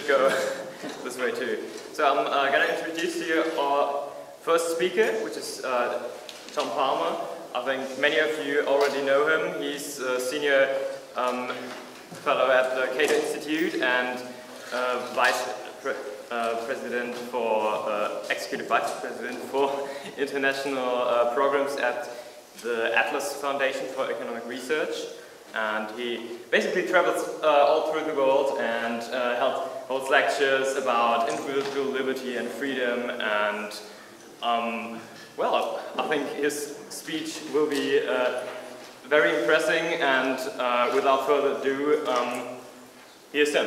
should go this way too. So I'm uh, going to introduce you our first speaker, which is uh, Tom Palmer. I think many of you already know him. He's a senior um, fellow at the Cato Institute and uh, vice pre uh, president for, uh, executive vice president for international uh, programs at the Atlas Foundation for Economic Research. And he basically travels all through the world and uh, holds lectures about individual liberty and freedom. And, um, well, I think his speech will be uh, very impressive. And uh, without further ado, um, here's him.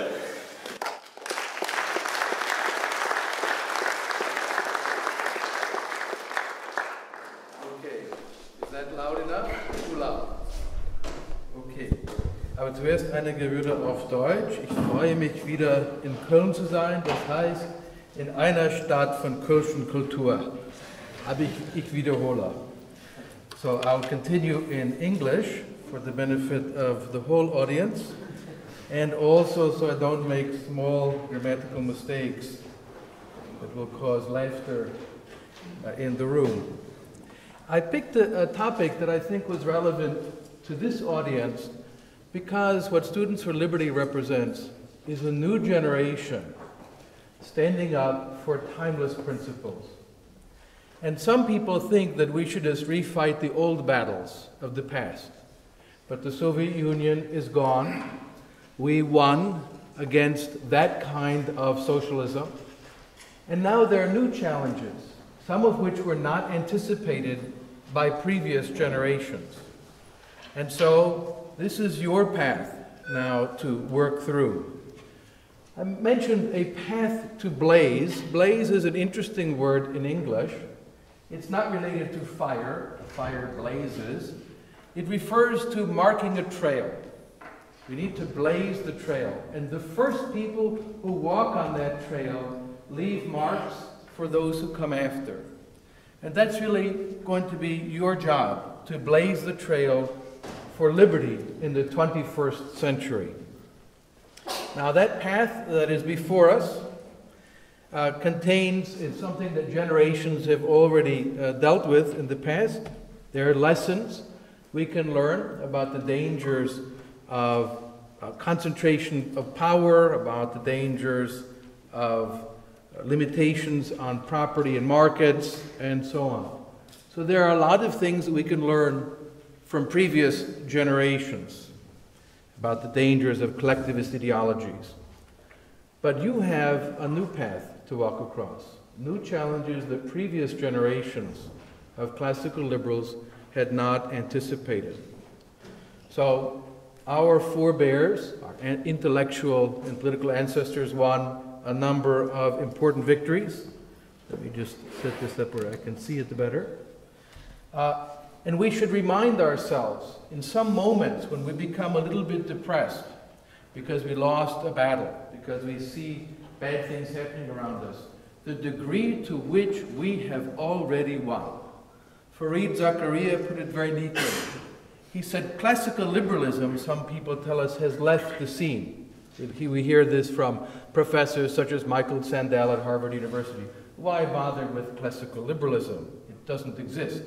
Auf Deutsch. Ich freue mich wieder in Köln zu sein, das heißt in einer Stadt von. Aber ich, ich wiederhole. So I'll continue in English for the benefit of the whole audience and also so I don't make small grammatical mistakes that will cause laughter uh, in the room. I picked a, a topic that I think was relevant to this audience because what Students for Liberty represents is a new generation standing up for timeless principles. And some people think that we should just refight the old battles of the past. But the Soviet Union is gone. We won against that kind of socialism. And now there are new challenges, some of which were not anticipated by previous generations. And so this is your path now to work through. I mentioned a path to blaze. Blaze is an interesting word in English. It's not related to fire, fire blazes. It refers to marking a trail. We need to blaze the trail. And the first people who walk on that trail leave marks for those who come after. And that's really going to be your job to blaze the trail for liberty in the 21st century. Now, that path that is before us uh, contains it's something that generations have already uh, dealt with in the past. There are lessons we can learn about the dangers of uh, concentration of power, about the dangers of limitations on property and markets, and so on. So there are a lot of things that we can learn from previous generations about the dangers of collectivist ideologies. But you have a new path to walk across, new challenges that previous generations of classical liberals had not anticipated. So, our forebears, our intellectual and political ancestors, won a number of important victories. Let me just set this up where I can see it the better. Uh, and we should remind ourselves in some moments when we become a little bit depressed because we lost a battle, because we see bad things happening around us, the degree to which we have already won. Fareed Zakaria put it very neatly. He said, classical liberalism, some people tell us, has left the scene. We hear this from professors such as Michael Sandel at Harvard University. Why bother with classical liberalism? It doesn't exist.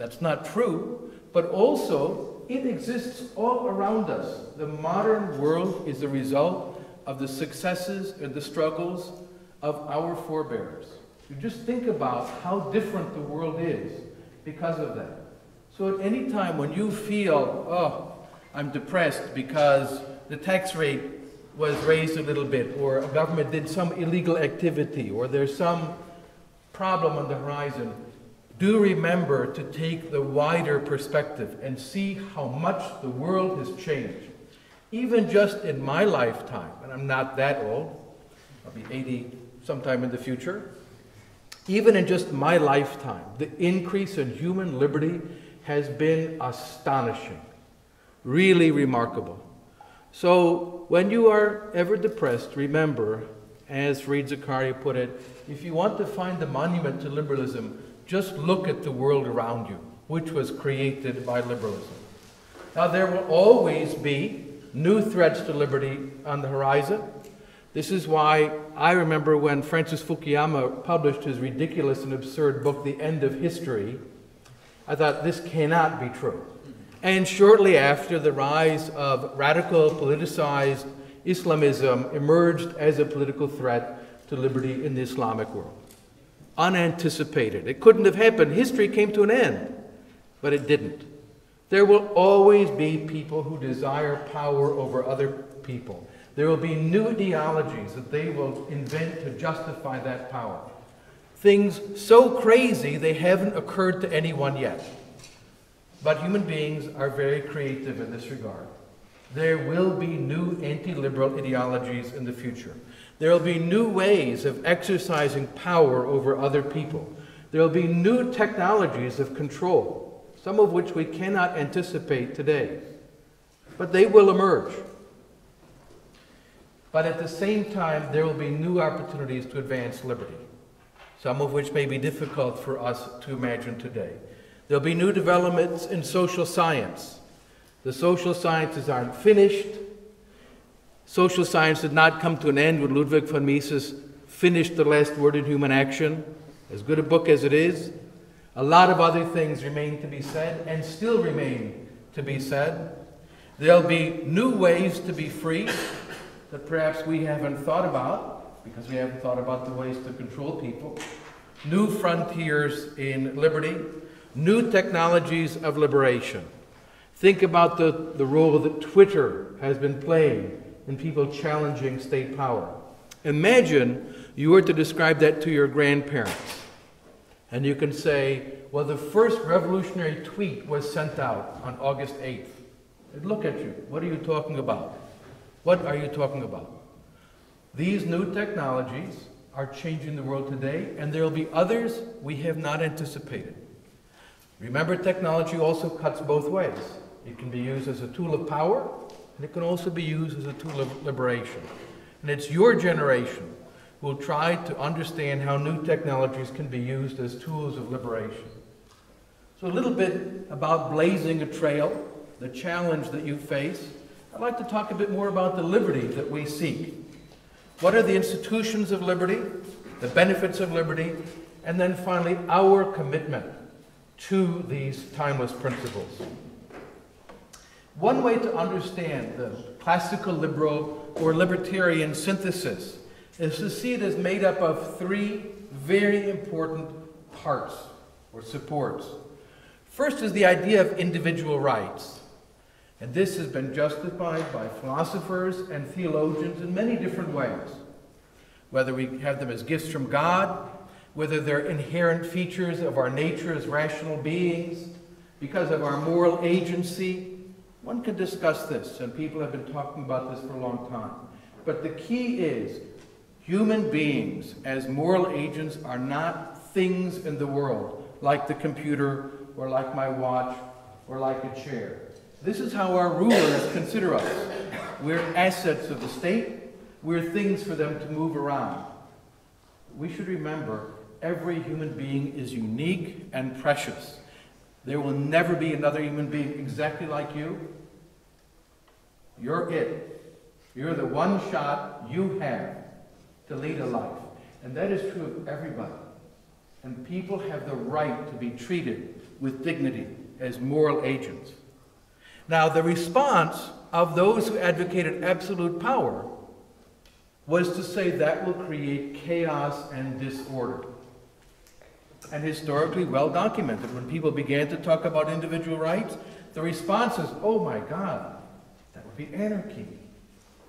That's not true, but also it exists all around us. The modern world is the result of the successes and the struggles of our forebears. You just think about how different the world is because of that. So at any time when you feel, oh, I'm depressed because the tax rate was raised a little bit, or a government did some illegal activity, or there's some problem on the horizon, do remember to take the wider perspective and see how much the world has changed. Even just in my lifetime, and I'm not that old, I'll be 80 sometime in the future. Even in just my lifetime, the increase in human liberty has been astonishing, really remarkable. So when you are ever depressed, remember, as Fareed Zakaria put it, if you want to find the monument to liberalism, just look at the world around you, which was created by liberalism. Now, there will always be new threats to liberty on the horizon, This is why I remember when Francis Fukuyama published his ridiculous and absurd book, The End of History, I thought this cannot be true. And shortly after, the rise of radical, politicized Islamism emerged as a political threat to liberty in the Islamic world. Unanticipated. It couldn't have happened. History came to an end, but it didn't. There will always be people who desire power over other people. There will be new ideologies that they will invent to justify that power. Things so crazy they haven't occurred to anyone yet. But human beings are very creative in this regard. There will be new anti liberal ideologies in the future. There will be new ways of exercising power over other people. There will be new technologies of control, some of which we cannot anticipate today. But they will emerge. But at the same time, there will be new opportunities to advance liberty, some of which may be difficult for us to imagine today. There'll be new developments in social science. The social sciences aren't finished. Social science did not come to an end when Ludwig von Mises finished The Last Word in Human Action, as good a book as it is. A lot of other things remain to be said and still remain to be said. There'll be new ways to be free that perhaps we haven't thought about because we haven't thought about the ways to control people. New frontiers in liberty, new technologies of liberation. Think about the, the role that Twitter has been playing in people challenging state power. Imagine you were to describe that to your grandparents. And you can say, well, the first revolutionary tweet was sent out on August 8th. They'd look at you. What are you talking about? What are you talking about? These new technologies are changing the world today, and there will be others we have not anticipated. Remember, technology also cuts both ways. It can be used as a tool of power, and it can also be used as a tool of liberation. And it's your generation who will try to understand how new technologies can be used as tools of liberation. So, a little bit about blazing a trail, the challenge that you face, I'd like to talk a bit more about the liberty that we seek. What are the institutions of liberty, the benefits of liberty, and then finally our commitment to these timeless principles. One way to understand the classical liberal or libertarian synthesis is to see it as made up of three very important parts or supports. First is the idea of individual rights. And this has been justified by philosophers and theologians in many different ways. Whether we have them as gifts from God, whether they're inherent features of our nature as rational beings, because of our moral agency, one could discuss this, and people have been talking about this for a long time. But the key is human beings as moral agents are not things in the world, like the computer, or like my watch, or like a chair. This is how our rulers consider us. We're assets of the state. We're things for them to move around. We should remember every human being is unique and precious. There will never be another human being exactly like you. You're it. You're the one shot you have to lead a life. And that is true of everybody. And people have the right to be treated with dignity as moral agents. Now, the response of those who advocated absolute power was to say that will create chaos and disorder. And historically well documented, when people began to talk about individual rights, the response is, oh my God, that would be anarchy.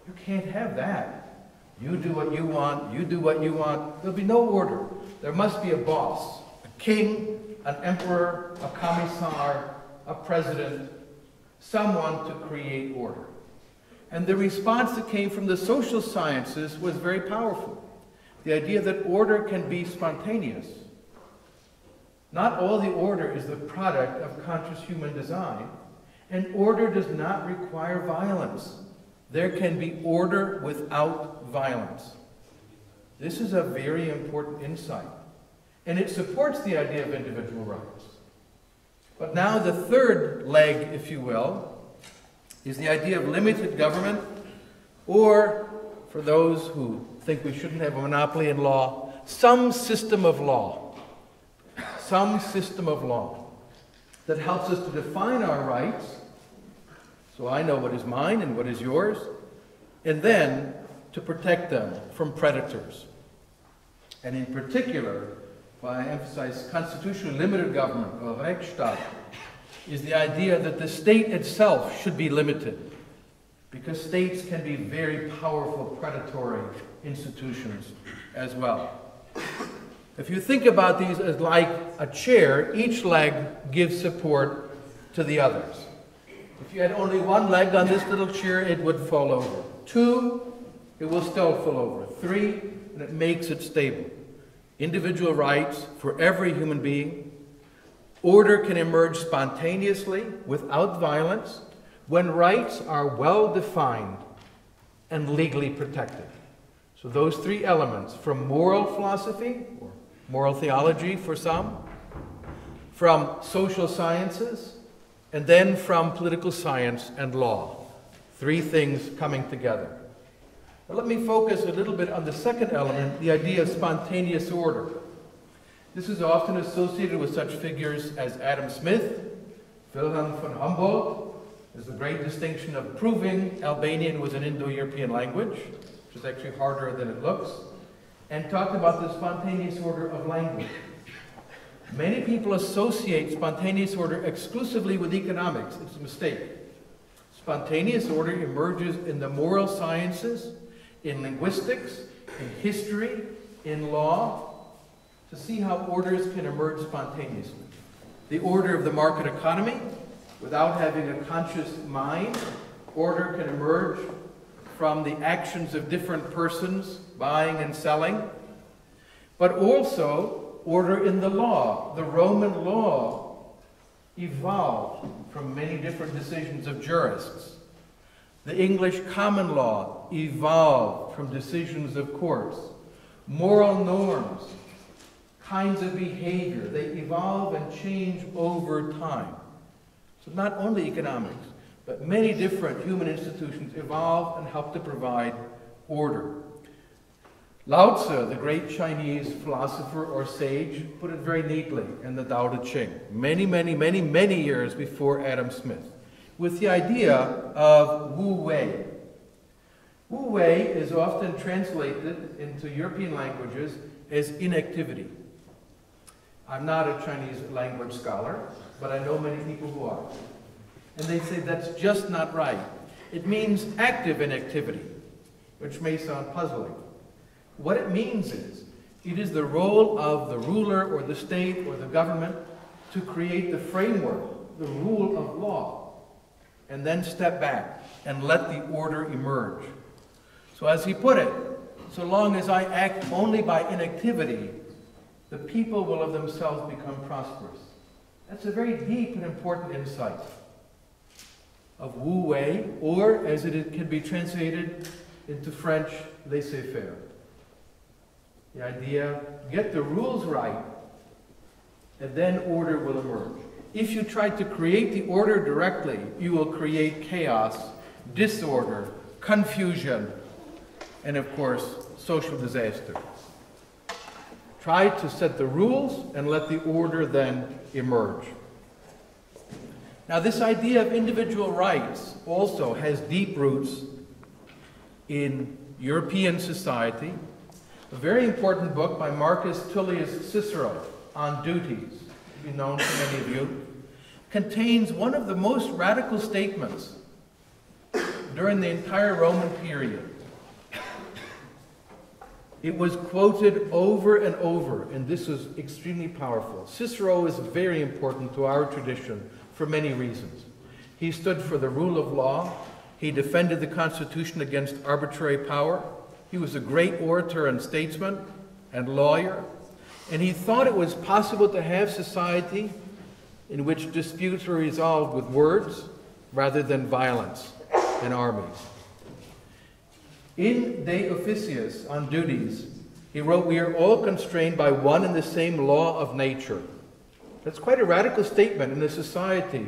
You can't have that. You do what you want, you do what you want. There'll be no order. There must be a boss, a king, an emperor, a commissar, a president, someone to create order. And the response that came from the social sciences was very powerful. The idea that order can be spontaneous. Not all the order is the product of conscious human design, and order does not require violence. There can be order without violence. This is a very important insight, and it supports the idea of individual rights. But now the third leg, if you will, is the idea of limited government or for those who think we shouldn't have a monopoly in law, some system of law. Some system of law that helps us to define our rights, so I know what is mine and what is yours, and then to protect them from predators. And in particular, why I emphasize constitutionally limited government, or Rechtsstaat, is the idea that the state itself should be limited because states can be very powerful predatory institutions as well. If you think about these as like a chair, each leg gives support to the others. If you had only one leg on this little chair, it would fall over. Two, it will still fall over. Three, and it makes it stable. Individual rights for every human being. Order can emerge spontaneously without violence when rights are well defined and legally protected. So, those three elements from moral philosophy, or moral theology for some, from social sciences, and then from political science and law. Three things coming together. Now, let me focus a little bit on the second element, the idea of spontaneous order. This is often associated with such figures as Adam Smith, Wilhelm von Humboldt, there's the great distinction of proving Albanian was an Indo-European language, which is actually harder than it looks, and talked about the spontaneous order of language. Many people associate spontaneous order exclusively with economics. It's a mistake. Spontaneous order emerges in the moral sciences, in linguistics, in history, in law, to see how orders can emerge spontaneously. The order of the market economy, Without having a conscious mind, order can emerge from the actions of different persons buying and selling, but also order in the law. The Roman law evolved from many different decisions of jurists. The English common law evolved from decisions of courts. Moral norms, kinds of behavior, they evolve and change over time. So not only economics, but many different human institutions evolve and help to provide order. Lao Tzu, the great Chinese philosopher or sage, put it very neatly in the Tao Te Ching, many, many, many, many years before Adam Smith, with the idea of Wu Wei. Wu Wei is often translated into European languages as inactivity. I'm not a Chinese language scholar, but I know many people who are. And they say that's just not right. It means active inactivity, which may sound puzzling. What it means is, it is the role of the ruler or the state or the government to create the framework, the rule of law, and then step back and let the order emerge. So as he put it, so long as I act only by inactivity, the people will of themselves become prosperous. That's a very deep and important insight of Wu Wei, or as it can be translated into French, laissez faire. The idea get the rules right, and then order will emerge. If you try to create the order directly, you will create chaos, disorder, confusion, and of course, social disaster. Try to set the rules and let the order then emerge. Now, this idea of individual rights also has deep roots in European society. A very important book by Marcus Tullius Cicero on duties, be known to many of you, contains one of the most radical statements during the entire Roman period. It was quoted over and over, and this is extremely powerful. Cicero is very important to our tradition for many reasons. He stood for the rule of law. He defended the Constitution against arbitrary power. He was a great orator and statesman and lawyer. And he thought it was possible to have society in which disputes were resolved with words rather than violence and armies. In De Officiis, on duties, he wrote, We are all constrained by one and the same law of nature. That's quite a radical statement in a society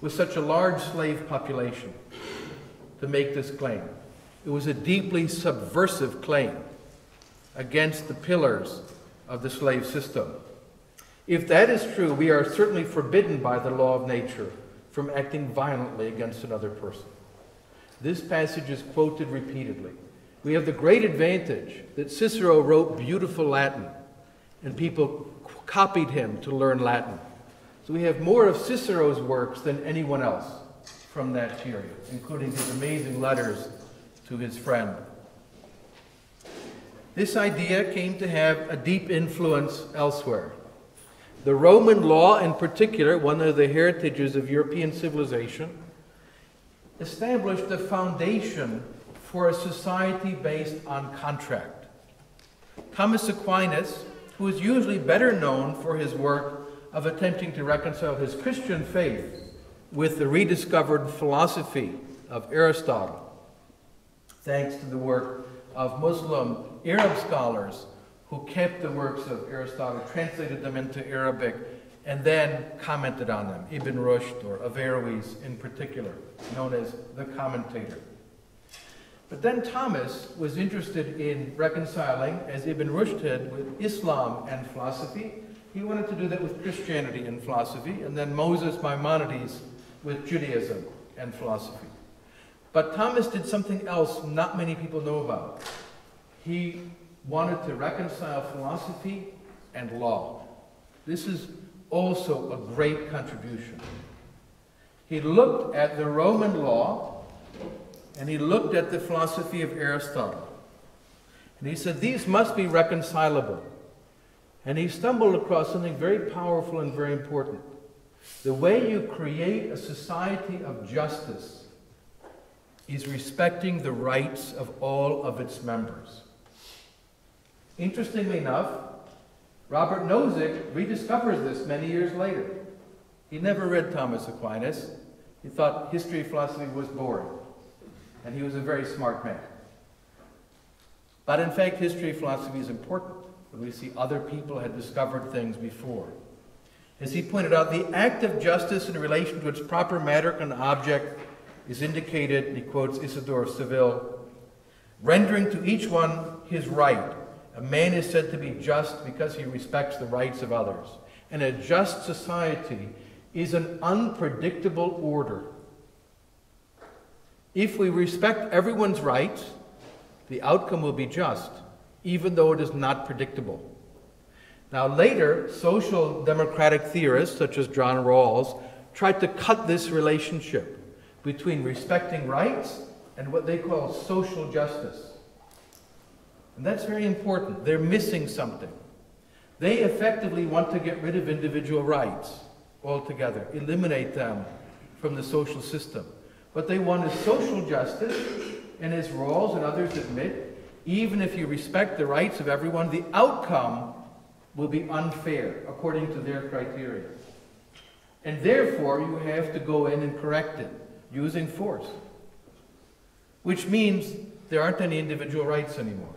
with such a large slave population to make this claim. It was a deeply subversive claim against the pillars of the slave system. If that is true, we are certainly forbidden by the law of nature from acting violently against another person. This passage is quoted repeatedly. We have the great advantage that Cicero wrote beautiful Latin, and people copied him to learn Latin. So we have more of Cicero's works than anyone else from that period, including his amazing letters to his friend. This idea came to have a deep influence elsewhere. The Roman law, in particular, one of the heritages of European civilization, established the foundation for a society based on contract. Thomas Aquinas, who is usually better known for his work of attempting to reconcile his Christian faith with the rediscovered philosophy of Aristotle, thanks to the work of Muslim Arab scholars who kept the works of Aristotle, translated them into Arabic, and then commented on them. Ibn Rushd or Averroes in particular, known as the commentator. But then Thomas was interested in reconciling, as Ibn Rushd had, with Islam and philosophy. He wanted to do that with Christianity and philosophy, and then Moses Maimonides with Judaism and philosophy. But Thomas did something else not many people know about. He wanted to reconcile philosophy and law. This is also a great contribution. He looked at the Roman law and he looked at the philosophy of Aristotle. And he said, These must be reconcilable. And he stumbled across something very powerful and very important. The way you create a society of justice is respecting the rights of all of its members. Interestingly enough, Robert Nozick rediscovers this many years later. He never read Thomas Aquinas. He thought history of philosophy was boring. And he was a very smart man. But in fact, history of philosophy is important. We see other people had discovered things before. As he pointed out, the act of justice in relation to its proper matter and object is indicated, and he quotes Isidore of Seville, rendering to each one his right a man is said to be just because he respects the rights of others. And a just society is an unpredictable order. If we respect everyone's rights, the outcome will be just, even though it is not predictable. Now, later, social democratic theorists such as John Rawls tried to cut this relationship between respecting rights and what they call social justice. And that's very important. They're missing something. They effectively want to get rid of individual rights altogether, eliminate them from the social system. What they want is social justice, and as Rawls and others admit, even if you respect the rights of everyone, the outcome will be unfair according to their criteria. And therefore, you have to go in and correct it using force, which means there aren't any individual rights anymore.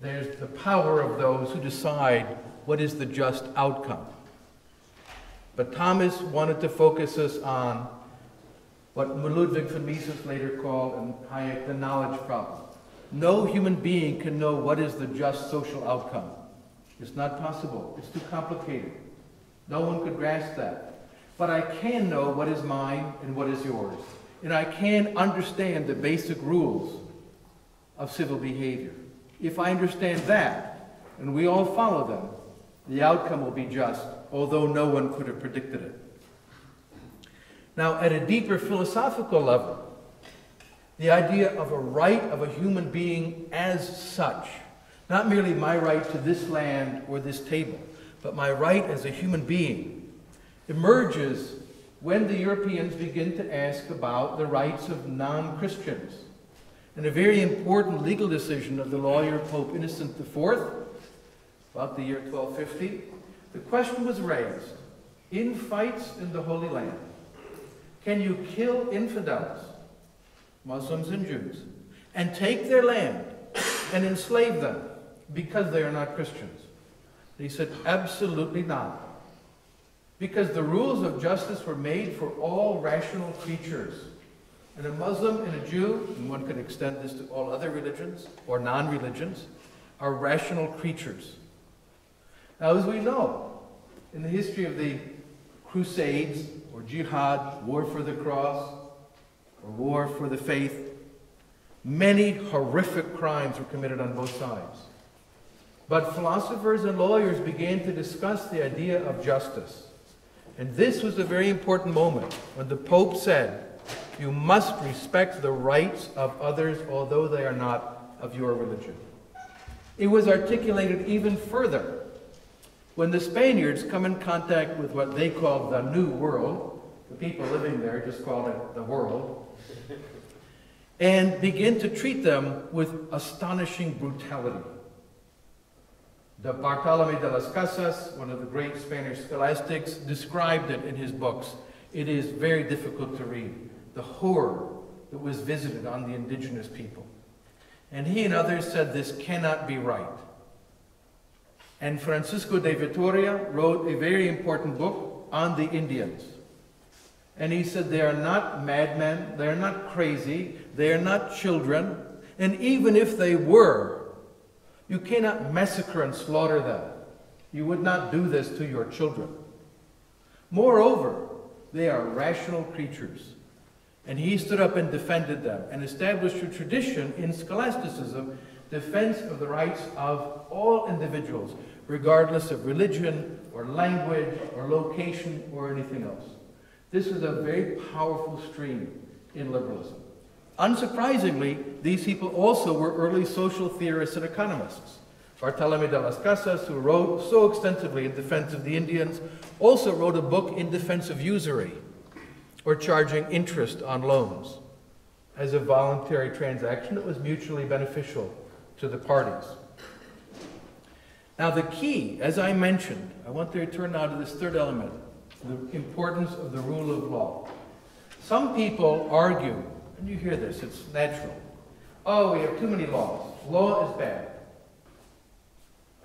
There's the power of those who decide what is the just outcome. But Thomas wanted to focus us on what Ludwig von Mises later called and Hayek the knowledge problem. No human being can know what is the just social outcome. It's not possible. It's too complicated. No one could grasp that. But I can know what is mine and what is yours. And I can understand the basic rules of civil behavior. If I understand that, and we all follow them, the outcome will be just, although no one could have predicted it. Now, at a deeper philosophical level, the idea of a right of a human being as such, not merely my right to this land or this table, but my right as a human being, emerges when the Europeans begin to ask about the rights of non Christians. And a very important legal decision of the lawyer Pope Innocent IV, about the year 1250, the question was raised in fights in the Holy Land. Can you kill infidels, Muslims and Jews, and take their land and enslave them because they are not Christians? He said, absolutely not. Because the rules of justice were made for all rational creatures And a Muslim and a Jew, and one could extend this to all other religions or non religions, are rational creatures. Now, as we know, in the history of the Crusades or Jihad, war for the cross, or war for the faith, many horrific crimes were committed on both sides. But philosophers and lawyers began to discuss the idea of justice. And this was a very important moment when the Pope said, You must respect the rights of others, although they are not of your religion. It was articulated even further when the Spaniards come in contact with what they called the New World. The people living there just called it the world. And begin to treat them with astonishing brutality. The Bartolome de las Casas, one of the great Spanish scholastics, described it in his books. It is very difficult to read. The horror that was visited on the indigenous people. And he and others said this cannot be right. And Francisco de Vitoria wrote a very important book on the Indians. And he said they are not madmen, they are not crazy, they are not children, and even if they were, you cannot massacre and slaughter them. You would not do this to your children. Moreover, they are rational creatures. And he stood up and defended them and established a tradition in scholasticism, defense of the rights of all individuals, regardless of religion or language or location or anything else. This is a very powerful stream in liberalism. Unsurprisingly, these people also were early social theorists and economists. Bartolome de las Casas, who wrote so extensively in defense of the Indians, also wrote a book in defense of usury, or charging interest on loans, as a voluntary transaction that was mutually beneficial to the parties. Now, the key, as I mentioned, I want to return now to this third element the importance of the rule of law. Some people argue and you hear this, it's natural. Oh, we have too many laws. Law is bad.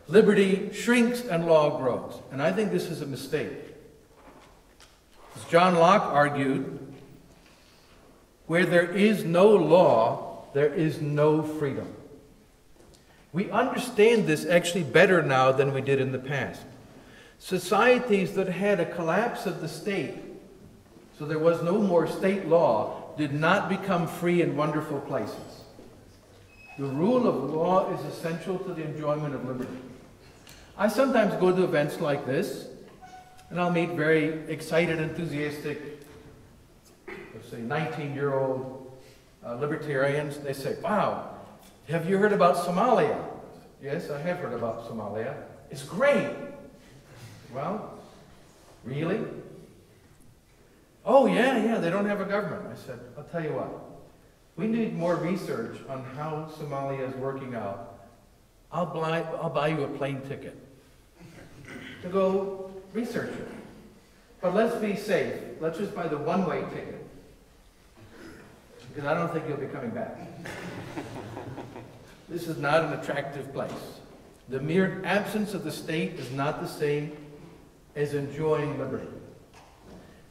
Liberty shrinks and law grows. And I think this is a mistake. As John Locke argued, where there is no law, there is no freedom. We understand this actually better now than we did in the past. Societies that had a collapse of the state, so there was no more state law, did not become free and wonderful places. The rule of law is essential to the enjoyment of liberty. I sometimes go to events like this, and I'll meet very excited, enthusiastic, let's say 19-year-old uh, libertarians. They say, wow, have you heard about Somalia? Yes, I have heard about Somalia. It's great. Well, really? Oh, yeah, yeah, they don't have a government. I said, I'll tell you what. We need more research on how Somalia is working out. I'll buy, I'll buy you a plane ticket to go research it. But let's be safe. Let's just buy the one-way ticket. Because I don't think you'll be coming back. this is not an attractive place. The mere absence of the state is not the same as enjoying liberty.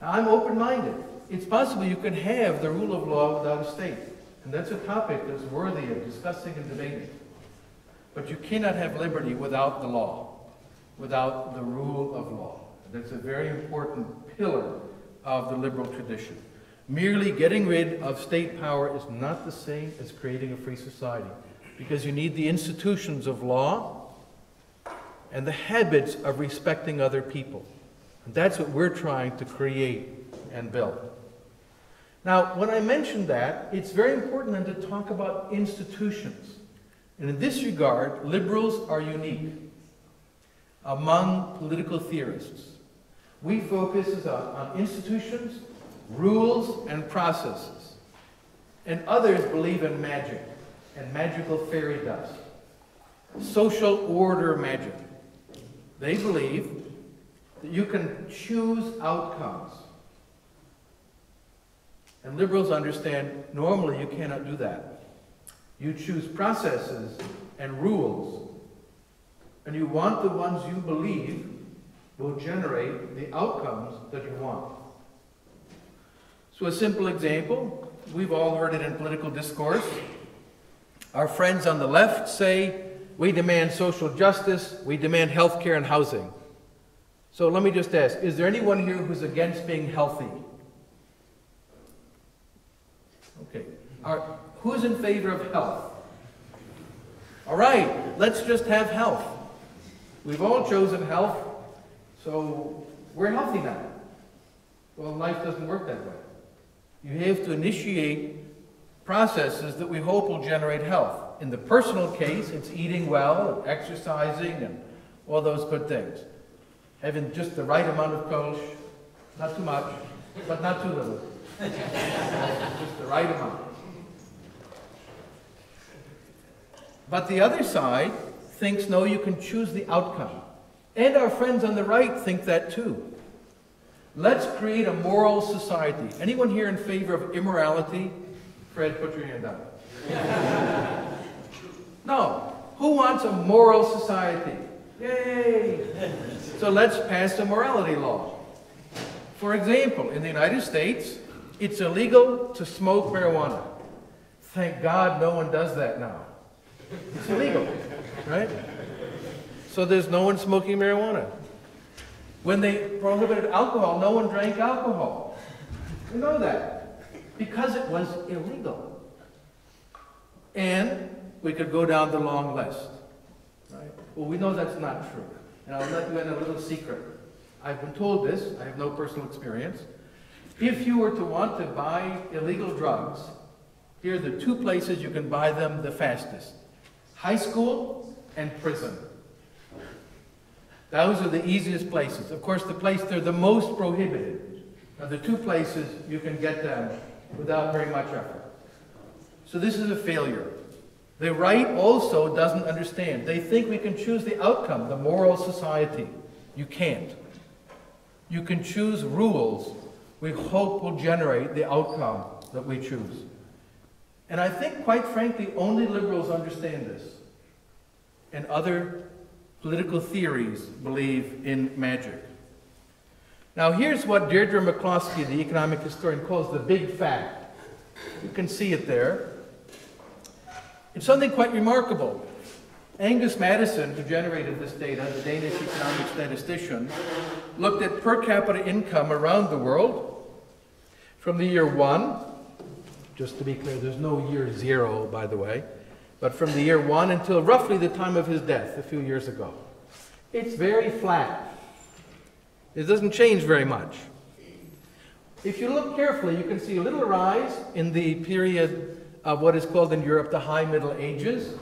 I'm open-minded. It's possible you can have the rule of law without a state. And that's a topic that's worthy of discussing and debating. But you cannot have liberty without the law, without the rule of law. That's a very important pillar of the liberal tradition. Merely getting rid of state power is not the same as creating a free society because you need the institutions of law and the habits of respecting other people. And that's what we're trying to create and build. Now, when I mention that, it's very important then to talk about institutions. And in this regard, liberals are unique among political theorists. We focus on, on institutions, rules, and processes. And others believe in magic and magical fairy dust, social order magic. They believe that you can choose outcomes. And liberals understand normally you cannot do that. You choose processes and rules, and you want the ones you believe will generate the outcomes that you want. So a simple example, we've all heard it in political discourse. Our friends on the left say, we demand social justice, we demand health care and housing. So let me just ask, is there anyone here who's against being healthy? Okay. Are, who's in favor of health? All right, let's just have health. We've all chosen health, so we're healthy now. Well, life doesn't work that way. You have to initiate processes that we hope will generate health. In the personal case, it's eating well, exercising, and all those good things. Having just the right amount of kosher, not too much, but not too little. just the right amount. But the other side thinks, no, you can choose the outcome. And our friends on the right think that too. Let's create a moral society. Anyone here in favor of immorality? Fred, put your hand up. no. Who wants a moral society? Yay! So let's pass a morality law. For example, in the United States, it's illegal to smoke marijuana. Thank God no one does that now. It's illegal, right? So there's no one smoking marijuana. When they prohibited alcohol, no one drank alcohol. You know that. Because it was illegal. And we could go down the long list. Right? Well, we know that's not true. And I'll let you in a little secret. I've been told this, I have no personal experience. If you were to want to buy illegal drugs, here are the two places you can buy them the fastest high school and prison. Those are the easiest places. Of course, the place they're the most prohibited are the two places you can get them without very much effort. So this is a failure. The right also doesn't understand. They think we can choose the outcome, the moral society. You can't. You can choose rules we hope will generate the outcome that we choose. And I think, quite frankly, only liberals understand this. And other political theories believe in magic. Now, here's what Deirdre McCloskey, the economic historian, calls the big fact. You can see it there. It's something quite remarkable. Angus Maddison, who generated this data, the Danish economic statistician, looked at per capita income around the world from the year one just to be clear, there's no year zero, by the way, but from the year one until roughly the time of his death, a few years ago. It's very flat. It doesn't change very much. If you look carefully, you can see a little rise in the period of what is called in Europe the High Middle Ages,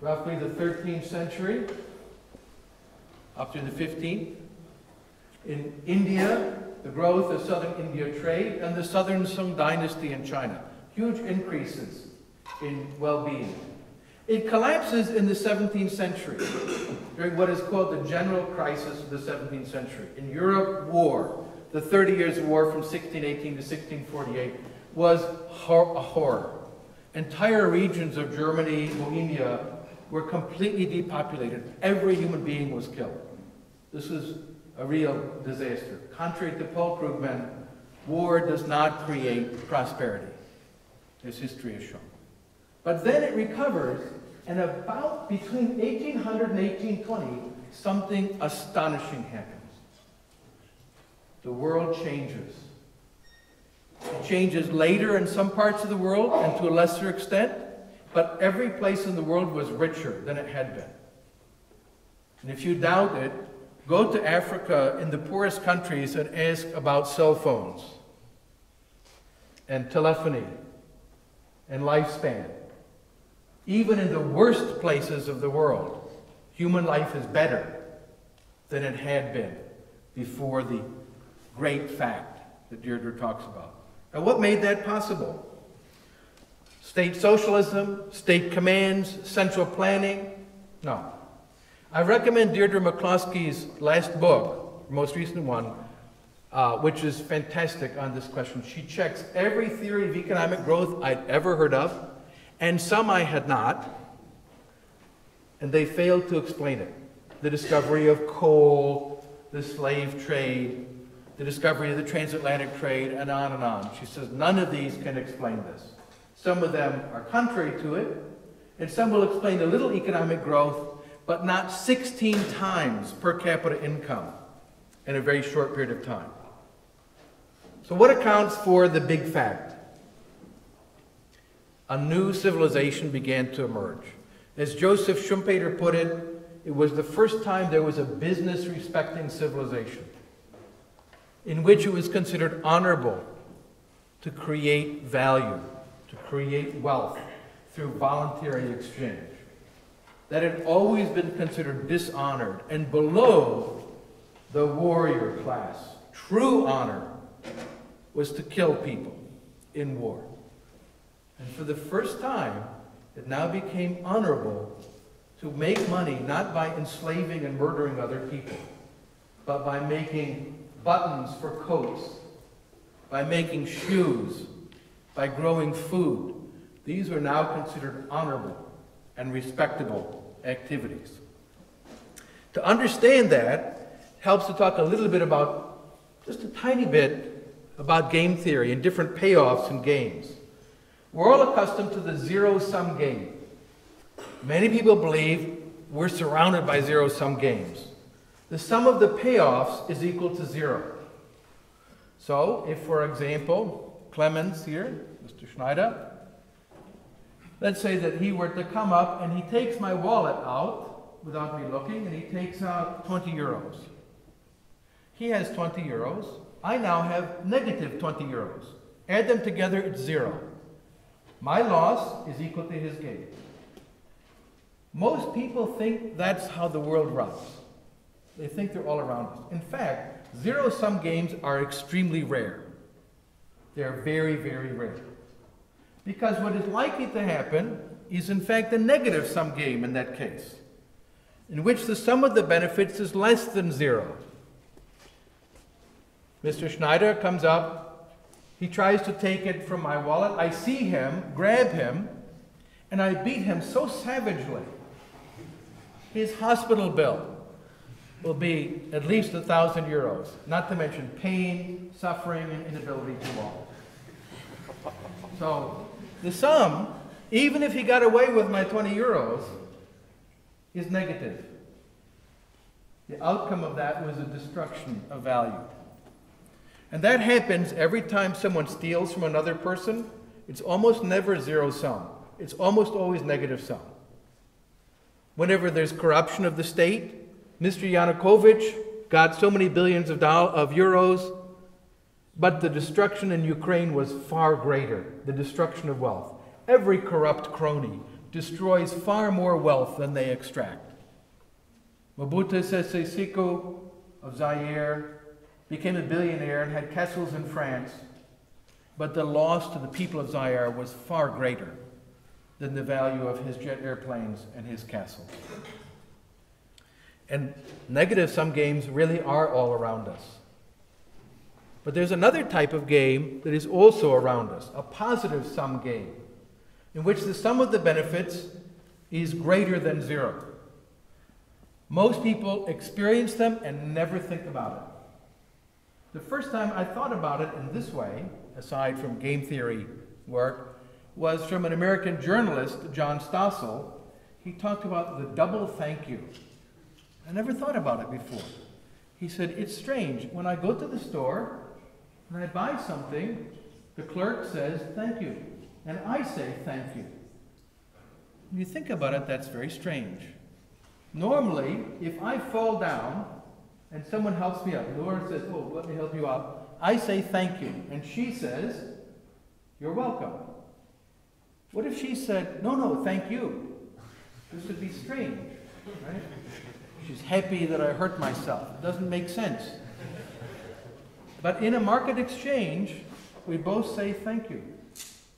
roughly the 13th century up to the 15th. In India, the growth of southern India trade and the southern Sung dynasty in China huge increases in well-being. It collapses in the 17th century, during what is called the general crisis of the 17th century. In Europe, war, the 30 Years' War from 1618 to 1648, was hor a horror. Entire regions of Germany, Bohemia, were completely depopulated. Every human being was killed. This was a real disaster. Contrary to Paul Krugman, war does not create prosperity as history has shown. But then it recovers, and about between 1800 and 1820, something astonishing happens. The world changes. It changes later in some parts of the world and to a lesser extent, but every place in the world was richer than it had been. And if you doubt it, go to Africa in the poorest countries and ask about cell phones and telephony and lifespan. Even in the worst places of the world, human life is better than it had been before the great fact that Deirdre talks about. Now, what made that possible? State socialism, state commands, central planning? No. I recommend Deirdre McCloskey's last book, most recent one, uh, which is fantastic on this question. She checks every theory of economic growth I'd ever heard of, and some I had not, and they failed to explain it. The discovery of coal, the slave trade, the discovery of the transatlantic trade, and on and on. She says none of these can explain this. Some of them are contrary to it, and some will explain a little economic growth, but not 16 times per capita income in a very short period of time. So, what accounts for the big fact? A new civilization began to emerge. As Joseph Schumpeter put it, it was the first time there was a business respecting civilization in which it was considered honorable to create value, to create wealth through voluntary exchange. That had always been considered dishonored and below the warrior class. True honor was to kill people in war. And for the first time, it now became honorable to make money not by enslaving and murdering other people, but by making buttons for coats, by making shoes, by growing food. These are now considered honorable and respectable activities. To understand that helps to talk a little bit about, just a tiny bit, about game theory and different payoffs in games. We're all accustomed to the zero sum game. Many people believe we're surrounded by zero sum games. The sum of the payoffs is equal to zero. So, if, for example, Clemens here, Mr. Schneider, let's say that he were to come up and he takes my wallet out without me looking and he takes out 20 euros. He has 20 euros. I now have negative 20 euros. Add them together, it's zero. My loss is equal to his gain. Most people think that's how the world runs. They think they're all around us. In fact, zero sum games are extremely rare. They're very, very rare. Because what is likely to happen is, in fact, a negative sum game in that case, in which the sum of the benefits is less than zero. Mr. Schneider comes up, he tries to take it from my wallet. I see him, grab him, and I beat him so savagely his hospital bill will be at least a thousand euros, not to mention pain, suffering, and inability to walk. So the sum, even if he got away with my 20 euros, is negative. The outcome of that was a destruction of value. And that happens every time someone steals from another person. It's almost never zero sum. It's almost always negative sum. Whenever there's corruption of the state, Mr. Yanukovych got so many billions of, of euros, but the destruction in Ukraine was far greater the destruction of wealth. Every corrupt crony destroys far more wealth than they extract. Mobutu Sese Seko of Zaire became a billionaire and had castles in France, but the loss to the people of Zaire was far greater than the value of his jet airplanes and his castle. And negative sum games really are all around us. But there's another type of game that is also around us a positive sum game, in which the sum of the benefits is greater than zero. Most people experience them and never think about it. The first time I thought about it in this way, aside from game theory work, was from an American journalist, John Stossel. He talked about the double thank you. I never thought about it before. He said, It's strange. When I go to the store and I buy something, the clerk says, Thank you. And I say, Thank you. When you think about it, that's very strange. Normally, if I fall down and someone helps me up, Laura says, Oh, let me help you up, I say thank you. And she says, You're welcome. What if she said, No, no, thank you? This would be strange, right? She's happy that I hurt myself. It doesn't make sense. But in a market exchange, we both say thank you.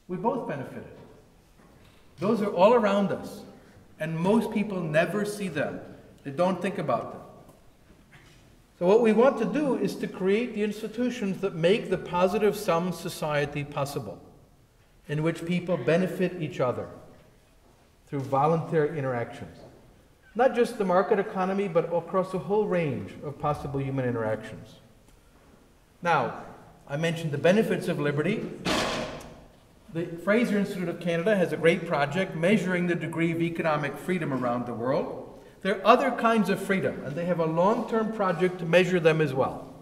We both benefited. Those are all around us, and most people never see them. They don't think about them. So, what we want to do is to create the institutions that make the positive sum society possible in which people benefit each other through voluntary interactions. Not just the market economy, but across a whole range of possible human interactions. Now, I mentioned the benefits of liberty. The Fraser Institute of Canada has a great project measuring the degree of economic freedom around the world. There are other kinds of freedom, and they have a long term project to measure them as well.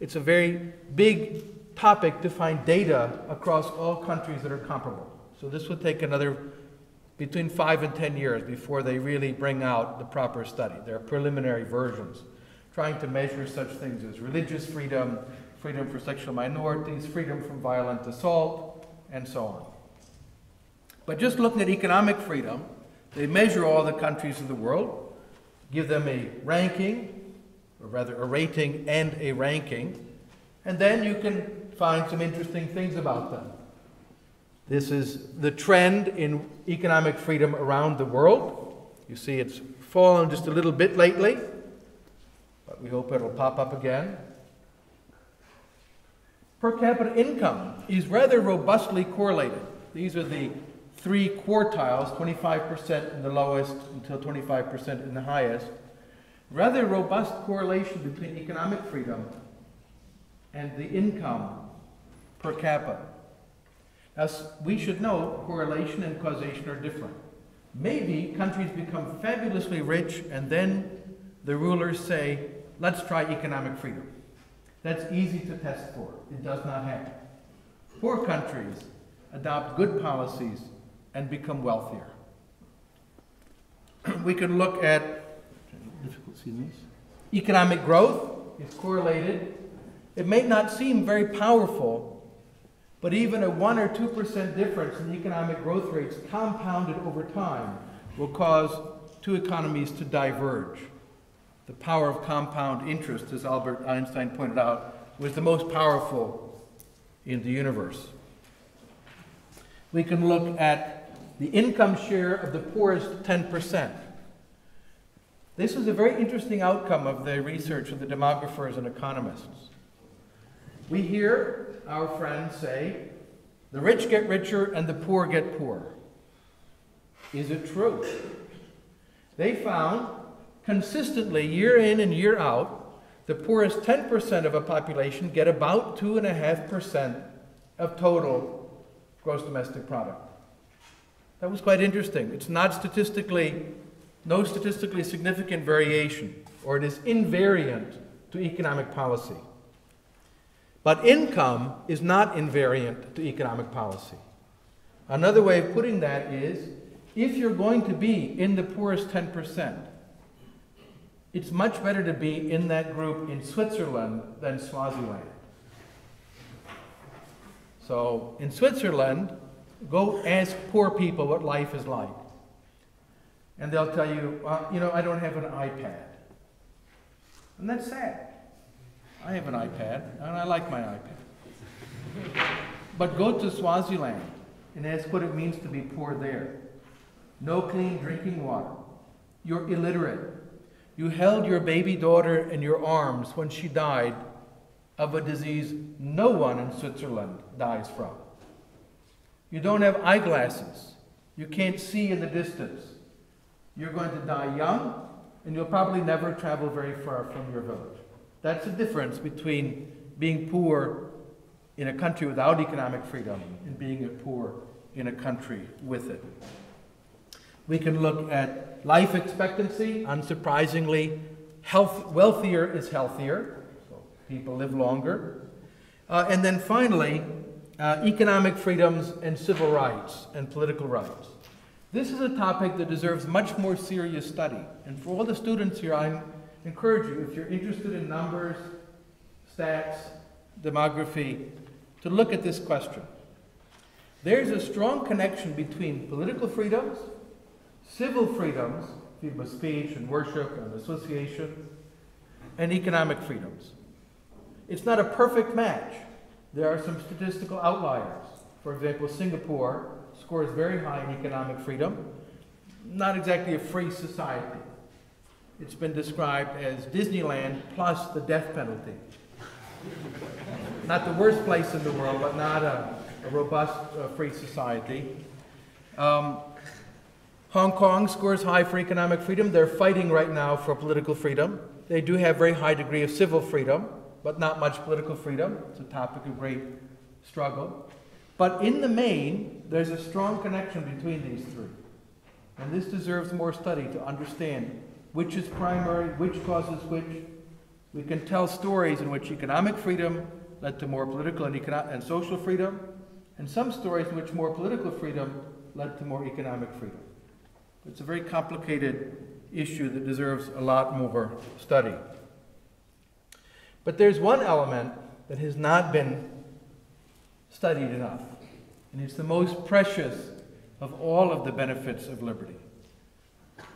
It's a very big topic to find data across all countries that are comparable. So this would take another between five and ten years before they really bring out the proper study. There are preliminary versions trying to measure such things as religious freedom, freedom for sexual minorities, freedom from violent assault, and so on. But just looking at economic freedom, they measure all the countries of the world, give them a ranking, or rather a rating and a ranking, and then you can find some interesting things about them. This is the trend in economic freedom around the world. You see it's fallen just a little bit lately, but we hope it'll pop up again. Per capita income is rather robustly correlated. These are the three quartiles 25% in the lowest until 25% in the highest. Rather robust correlation between economic freedom and the income per capita. Now, we should know correlation and causation are different. Maybe countries become fabulously rich and then the rulers say, let's try economic freedom. That's easy to test for. It does not happen. Poor countries adopt good policies and become wealthier. we can look at economic growth is correlated. It may not seem very powerful, but even a 1 or 2% difference in economic growth rates compounded over time will cause two economies to diverge. The power of compound interest, as Albert Einstein pointed out, was the most powerful in the universe. We can look at the income share of the poorest 10%. This is a very interesting outcome of the research of the demographers and economists. We hear our friends say, the rich get richer and the poor get poorer. Is it true? They found consistently, year in and year out, the poorest 10% of a population get about 2.5% of total gross domestic product. That was quite interesting. It's not statistically, no statistically significant variation, or it is invariant to economic policy. But income is not invariant to economic policy. Another way of putting that is if you're going to be in the poorest 10%, it's much better to be in that group in Switzerland than Swaziland. So in Switzerland, go ask poor people what life is like. And they'll tell you, well, you know, I don't have an iPad. And that's sad. I have an iPad, and I like my iPad. But go to Swaziland and ask what it means to be poor there. No clean drinking water. You're illiterate. You held your baby daughter in your arms when she died of a disease no one in Switzerland dies from. You don't have eyeglasses. You can't see in the distance. You're going to die young, and you'll probably never travel very far from your village. That's the difference between being poor in a country without economic freedom and being poor in a country with it. We can look at life expectancy. Unsurprisingly, health, wealthier is healthier, so people live longer. Uh, and then finally, uh, economic freedoms and civil rights and political rights. This is a topic that deserves much more serious study. And for all the students here, I'm encourage you, if you're interested in numbers, stats, demography, to look at this question. There's a strong connection between political freedoms, civil freedoms, freedom of speech and worship and association, and economic freedoms. It's not a perfect match. There are some statistical outliers. For example, Singapore scores very high in economic freedom, not exactly a free society. It's been described as Disneyland plus the death penalty. not the worst place in the world, but not a, a robust uh, free society. Um, Hong Kong scores high for economic freedom. They're fighting right now for political freedom. They do have very high degree of civil freedom, but not much political freedom. It's a topic of great struggle. But in the main, there's a strong connection between these three. And this deserves more study to understand which is primary, which causes which. We can tell stories in which economic freedom led to more political and, econo- and social freedom, and some stories in which more political freedom led to more economic freedom. It's a very complicated issue that deserves a lot more study. But there's one element that has not been studied enough, and it's the most precious of all of the benefits of liberty.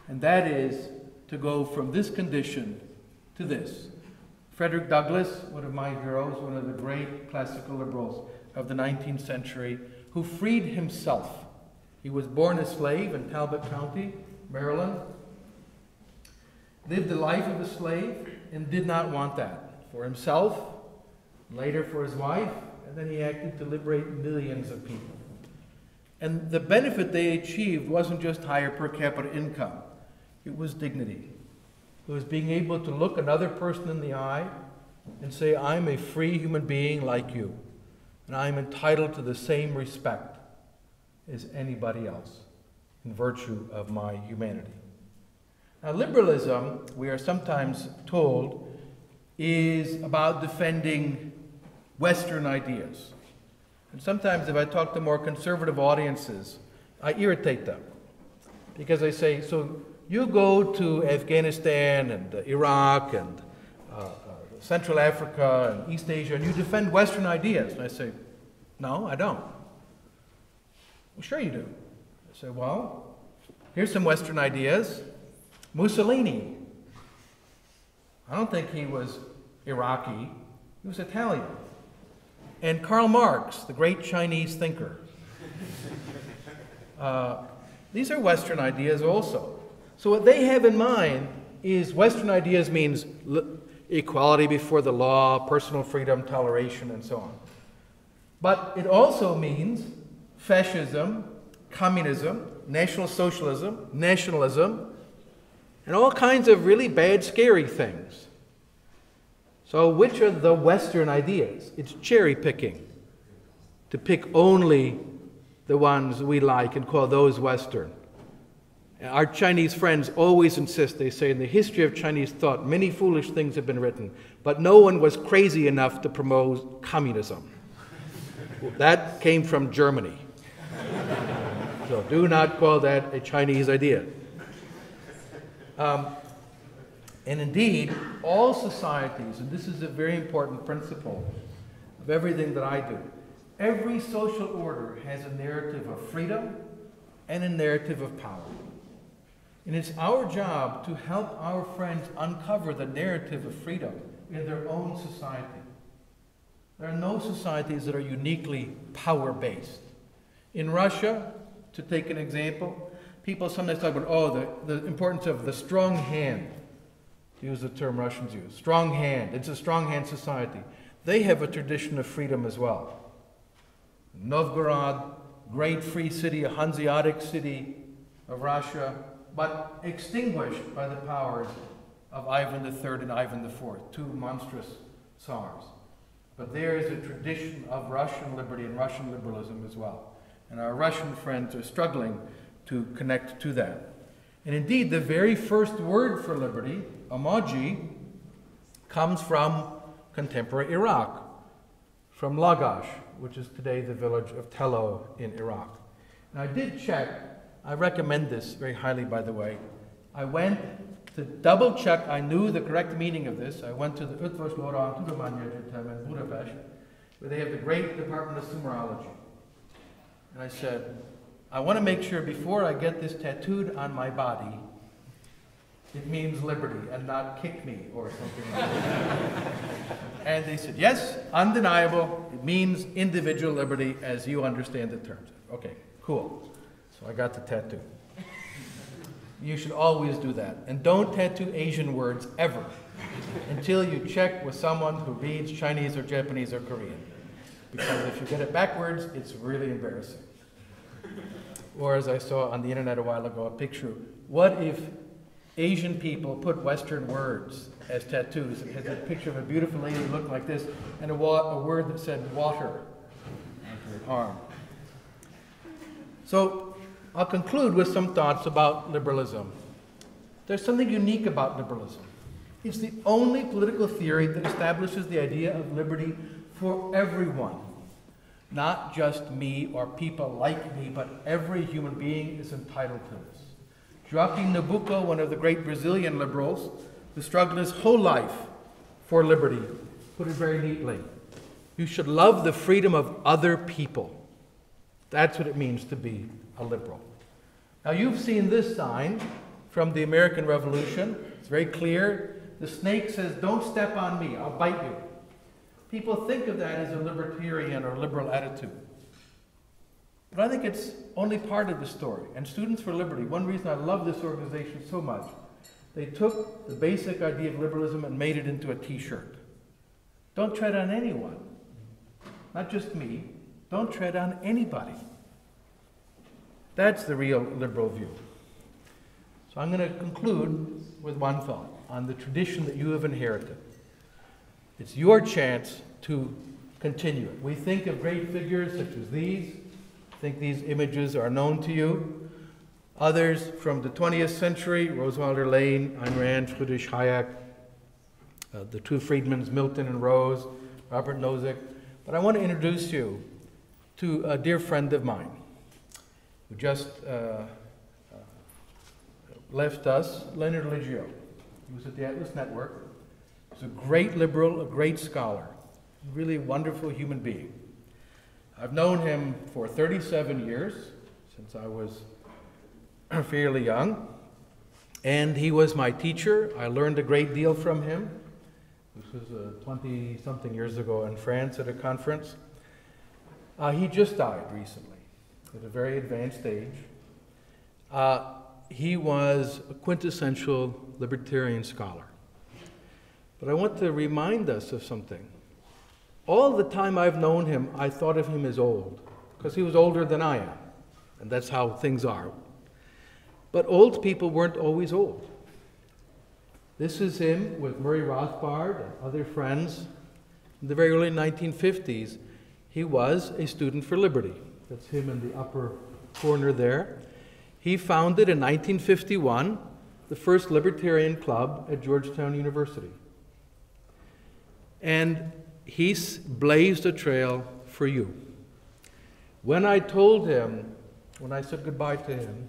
And that is to go from this condition to this. Frederick Douglass, one of my heroes, one of the great classical liberals of the 19th century, who freed himself. He was born a slave in Talbot County, Maryland, lived the life of a slave, and did not want that for himself, later for his wife, and then he acted to liberate millions of people. And the benefit they achieved wasn't just higher per capita income, it was dignity. It was being able to look another person in the eye and say, I'm a free human being like you, and I'm entitled to the same respect as anybody else in virtue of my humanity. Now, liberalism, we are sometimes told, is about defending Western ideas. And sometimes, if I talk to more conservative audiences, I irritate them because I say, So you go to Afghanistan and uh, Iraq and uh, uh, Central Africa and East Asia and you defend Western ideas. And I say, No, I don't. Well, sure you do. I say, Well, here's some Western ideas. Mussolini. I don't think he was Iraqi, he was Italian. And Karl Marx, the great Chinese thinker. Uh, these are Western ideas also. So, what they have in mind is Western ideas means equality before the law, personal freedom, toleration, and so on. But it also means fascism, communism, National Socialism, nationalism, and all kinds of really bad, scary things. So, which are the Western ideas? It's cherry picking to pick only the ones we like and call those Western. Our Chinese friends always insist, they say, in the history of Chinese thought, many foolish things have been written, but no one was crazy enough to promote communism. that came from Germany. so do not call that a Chinese idea. Um, and indeed, all societies, and this is a very important principle of everything that I do, every social order has a narrative of freedom and a narrative of power. And it's our job to help our friends uncover the narrative of freedom in their own society. There are no societies that are uniquely power based. In Russia, to take an example, people sometimes talk about, oh, the, the importance of the strong hand. Use the term Russians use. Strong hand. It's a strong hand society. They have a tradition of freedom as well. Novgorod, great free city, a Hanseatic city of Russia, but extinguished by the powers of Ivan III and Ivan IV, two monstrous tsars. But there is a tradition of Russian liberty and Russian liberalism as well. And our Russian friends are struggling to connect to that. And indeed, the very first word for liberty, amargi, comes from contemporary Iraq, from Lagash, which is today the village of Tello in Iraq. And I did check I recommend this very highly, by the way. I went to double check, I knew the correct meaning of this. I went to the Eötvös Loránd Tudományegyetem in Budapest, where they have the great Department of Sumerology. And I said, I want to make sure before I get this tattooed on my body, it means liberty and not kick me or something like that. and they said, yes, undeniable. It means individual liberty as you understand the terms. Okay, cool. I got the tattoo. You should always do that. And don't tattoo Asian words ever until you check with someone who reads Chinese or Japanese or Korean. Because if you get it backwards, it's really embarrassing. Or as I saw on the internet a while ago, a picture what if Asian people put Western words as tattoos. It has a picture of a beautiful lady looked like this and a, a word that said water on her arm. So I'll conclude with some thoughts about liberalism. There's something unique about liberalism. It's the only political theory that establishes the idea of liberty for everyone, not just me or people like me, but every human being is entitled to this. Joaquim Nabuco, one of the great Brazilian liberals, who struggled his whole life for liberty, put it very neatly. You should love the freedom of other people. That's what it means to be a liberal. Now, you've seen this sign from the American Revolution. It's very clear. The snake says, Don't step on me, I'll bite you. People think of that as a libertarian or liberal attitude. But I think it's only part of the story. And Students for Liberty, one reason I love this organization so much, they took the basic idea of liberalism and made it into a t shirt. Don't tread on anyone, not just me. Don't tread on anybody. That's the real liberal view. So I'm going to conclude with one thought on the tradition that you have inherited. It's your chance to continue it. We think of great figures such as these. I think these images are known to you. Others from the 20th century, Rose Wilder Lane, Ayn Rand, Friedrich Hayek, uh, the two Friedmans, Milton and Rose, Robert Nozick. But I want to introduce you to a dear friend of mine who just uh, uh, left us, Leonard Liggio. He was at the Atlas Network. He was a great liberal, a great scholar, a really wonderful human being. I've known him for 37 years, since I was fairly young, and he was my teacher. I learned a great deal from him. This was 20 something years ago in France at a conference. Uh, he just died recently at a very advanced age. Uh, he was a quintessential libertarian scholar. But I want to remind us of something. All the time I've known him, I thought of him as old, because he was older than I am, and that's how things are. But old people weren't always old. This is him with Murray Rothbard and other friends. In the very early 1950s, he was a student for liberty. That's him in the upper corner there. He founded in 1951 the first libertarian club at Georgetown University. And he blazed a trail for you. When I told him, when I said goodbye to him,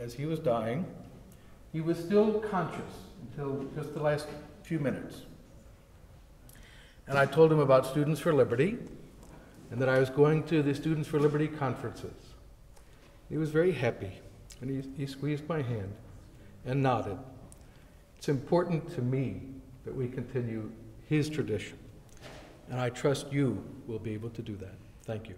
as he was dying, he was still conscious until just the last few minutes. And I told him about Students for Liberty and that I was going to the Students for Liberty conferences. He was very happy, and he, he squeezed my hand and nodded. It's important to me that we continue his tradition, and I trust you will be able to do that. Thank you.